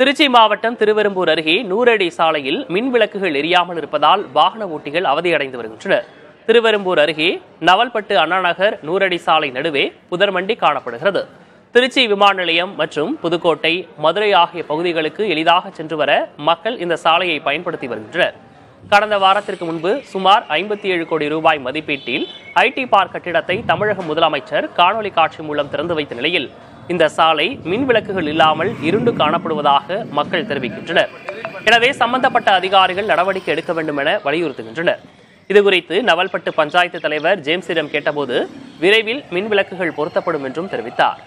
திருச்சி மாவட்டம் திருவெரும்பூர் அருகே நூறடி சாலையில் மின் விளக்குகள் எரியாமல் இருப்பதால் வாகன ஓட்டிகள் அவதியடைந்து வருகின்றனர். திருவெரும்பூர் அருகே நவல்பட்டு அண்ணாநகர் நூறடி சாலை நடுவே புதர்மண்டி காணப்படுகிறது. திருச்சி விமான நிலையம் மற்றும் புதுக்கோட்டை மதுரை ஆகிய பகுதிகளுக்கு எளிதாக சென்று வர மக்கள் இந்த சாலையை பயன்படுத்தி வருகின்றனர். கடந்த வாரத்திற்கு முன்பு சுமார் ஐம்பத்தி ஏழு கோடி ரூபாய் மதிப்பீட்டில் ஐடி பார்க் கட்டிடத்தை தமிழக முதலமைச்சர் காணொலி காட்சி மூலம் திறந்து வைத்த நிலையில் இந்த சாலை மின் விளக்குகள் இல்லாமல் இருண்டு காணப்படுவதாக மக்கள் தெரிவிக்கின்றனர். எனவே சம்பந்தப்பட்ட அதிகாரிகள் நடவடிக்கை எடுக்க வேண்டும் என வலியுறுத்துகின்றனர். இதுகுறித்து நவல்பட்டு பஞ்சாயத்து தலைவர் ஜேம்ஸிடம் கேட்டபோது விரைவில் மின் விளக்குகள் பொருத்தப்படும் என்றும் தெரிவித்தார்.